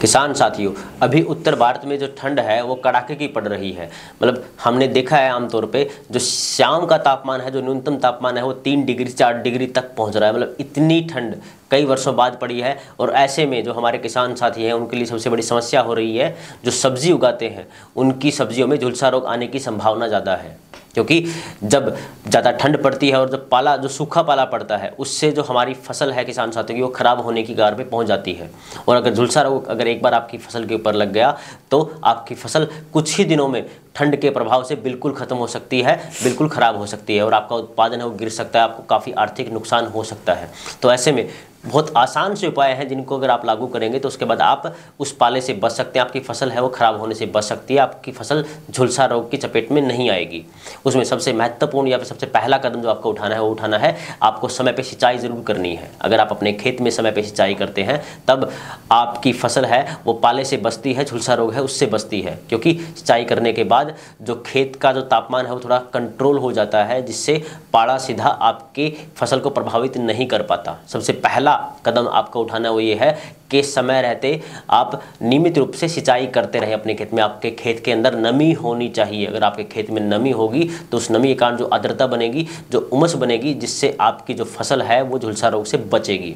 किसान साथियों, अभी उत्तर भारत में जो ठंड है, वो कड़ाके की पड़ रही है। मतलब हमने देखा है आमतौर पे, जो शाम का तापमान है, जो न्यूनतम तापमान है, वो तीन डिग्री, चार डिग्री तक पहुँच रहा है। मतलब इतनी ठंड कई वर्षों बाद पड़ी है और ऐसे में जो हमारे किसान साथी हैं, उनके लिए सबसे बड़ी समस्या हो रही है, जो सब्ज़ी उगाते हैं, उनकी सब्जियों में झुलसा रोग आने की संभावना ज़्यादा है। क्योंकि जब ज़्यादा ठंड पड़ती है और जब पाला, जो सूखा पाला पड़ता है, उससे जो हमारी फ़सल है किसान साथियों की, वो ख़राब होने की गार पे पहुँच जाती है। और अगर झुलसा रोग, अगर एक बार आपकी फ़सल के ऊपर लग गया तो आपकी फ़सल कुछ ही दिनों में ठंड के प्रभाव से बिल्कुल ख़त्म हो सकती है, बिल्कुल ख़राब हो सकती है और आपका उत्पादन है वो गिर सकता है, आपको काफ़ी आर्थिक नुकसान हो सकता है। तो ऐसे में बहुत आसान से उपाय हैं जिनको अगर आप लागू करेंगे तो उसके बाद आप उस पाले से बच सकते हैं। आपकी फ़सल है, वो ख़राब होने से बच सकती है। आपकी फ़सल झुलसा रोग की चपेट में नहीं आएगी। उसमें सबसे महत्वपूर्ण या फिर सबसे पहला कदम जो आपको उठाना है, वो उठाना है, आपको समय पर सिंचाई ज़रूर करनी है। अगर आप अपने खेत में समय पर सिंचाई करते हैं, तब आपकी फ़सल है, वो पाले से बचती है, झुलसा रोग है, उससे बचती है। क्योंकि सिंचाई करने के बाद जो खेत का जो तापमान है, वो थोड़ा कंट्रोल हो जाता है, जिससे पाड़ा सीधा आपकी फ़सल को प्रभावित नहीं कर पाता। सबसे पहला कदम आपको उठाना वो ये है कि समय रहते आप नियमित रूप से सिंचाई करते रहें अपने खेत में। आपके खेत के अंदर नमी होनी चाहिए। अगर आपके खेत में नमी होगी तो उस नमी के कारण जो आर्द्रता बनेगी, जो उमस बनेगी, जिससे आपकी जो फ़सल है, वो झुलसा रोग से बचेगी।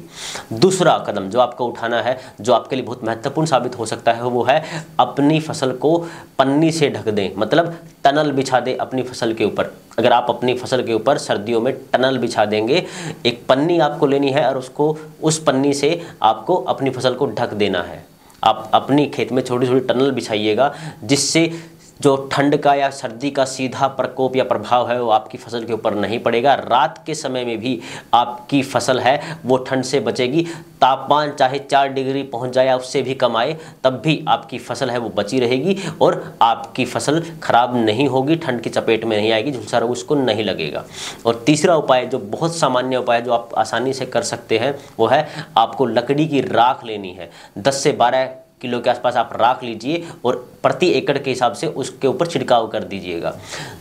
दूसरा कदम जो आपको उठाना है, जो आपके लिए बहुत महत्वपूर्ण साबित हो सकता है, वो है अपनी फ़सल को पन्नी से ढक दें। मतलब टनल बिछा दें अपनी फ़सल के ऊपर। अगर आप अपनी फ़सल के ऊपर सर्दियों में टनल बिछा देंगे, एक पन्नी आपको लेनी है और उसको, उस पन्नी से आपको अपनी फ़सल को ढक देना है। आप अपनी खेत में छोटी छोटी टनल बिछाइएगा, जिससे जो ठंड का या सर्दी का सीधा प्रकोप या प्रभाव है, वो आपकी फ़सल के ऊपर नहीं पड़ेगा। रात के समय में भी आपकी फ़सल है, वो ठंड से बचेगी। तापमान चाहे चार डिग्री पहुँच जाए या उससे भी कम आए, तब भी आपकी फ़सल है, वो बची रहेगी और आपकी फ़सल खराब नहीं होगी, ठंड की चपेट में नहीं आएगी, झुलसा रोग उसको नहीं लगेगा। और तीसरा उपाय, जो बहुत सामान्य उपाय जो आप आसानी से कर सकते हैं, वो है आपको लकड़ी की राख लेनी है। दस से बारह किलो के आसपास आप राख लीजिए और प्रति एकड़ के हिसाब से उसके ऊपर छिड़काव कर दीजिएगा।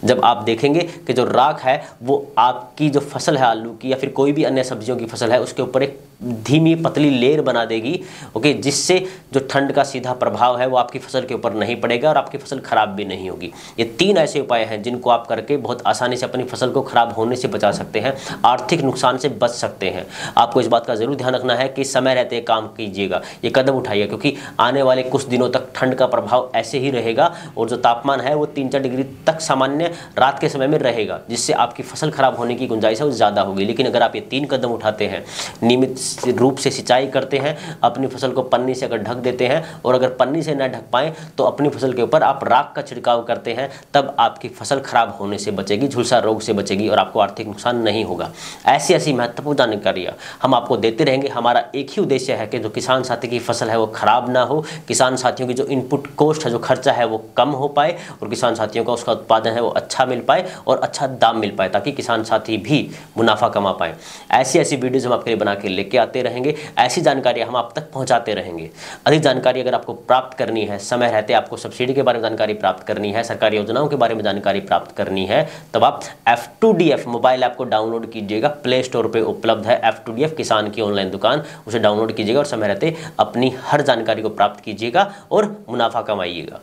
जब आप देखेंगे कि जो राख है, वो आपकी जो फ़सल है आलू की या फिर कोई भी अन्य सब्जियों की फ़सल है, उसके ऊपर एक धीमी पतली लेयर बना देगी ओके जिससे जो ठंड का सीधा प्रभाव है वो आपकी फ़सल के ऊपर नहीं पड़ेगा और आपकी फ़सल खराब भी नहीं होगी। ये तीन ऐसे उपाय हैं जिनको आप करके बहुत आसानी से अपनी फ़सल को खराब होने से बचा सकते हैं, आर्थिक नुकसान से बच सकते हैं। आपको इस बात का ज़रूर ध्यान रखना है कि समय रहते काम कीजिएगा। ये कदम उठाइए, क्योंकि आने वाले कुछ दिनों तक ठंड का प्रभाव ऐसे ही रहेगा और जो तापमान है वो तीन चार डिग्री तक सामान्य रात के समय में रहेगा, जिससे आपकी फ़सल खराब होने की गुंजाइश है वो ज़्यादा होगी। लेकिन अगर आप ये तीन कदम उठाते हैं, नियमित रूप से सिंचाई करते हैं, अपनी फ़सल को पन्नी से अगर ढक देते हैं और अगर पन्नी से ना ढक पाएँ तो अपनी फ़सल के ऊपर आप राख का छिड़काव करते हैं, तब आपकी फ़सल खराब होने से बचेगी, झुलसा रोग से बचेगी और आपको आर्थिक नुकसान नहीं होगा। ऐसी ऐसी महत्वपूर्ण जानकारियाँ हम आपको देते रहेंगे। हमारा एक ही उद्देश्य है कि जो किसान साथी की फ़सल है वो खराब ना हो, किसान साथियों की जो इनपुट कॉस्ट है, जो खर्चा है वो कम हो पाए और किसान साथियों का उसका उत्पादन है वो अच्छा मिल पाए और अच्छा दाम मिल पाए, ताकि किसान साथी भी मुनाफा कमा पाए। ऐसी ऐसी वीडियोज़ हम आपके लिए बना के लेके आते रहेंगे, ऐसी जानकारी हम आप तक पहुंचाते रहेंगे। अधिक जानकारी अगर आपको प्राप्त करनी है, समय रहते आपको सब्सिडी के बारे में जानकारी प्राप्त करनी है, सरकारी योजनाओं के बारे में जानकारी प्राप्त करनी है, तब आप एफ़ मोबाइल ऐप को डाउनलोड कीजिएगा। प्ले स्टोर पर उपलब्ध है एफ़ किसान की ऑनलाइन दुकान। उसे डाउनलोड कीजिएगा और समय रहते अपनी हर जानकारी को प्राप्त कीजिएगा और मुनाफा कमाइएगा।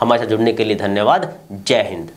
हमारे साथ जुड़ने के लिए धन्यवाद। जय हिंद।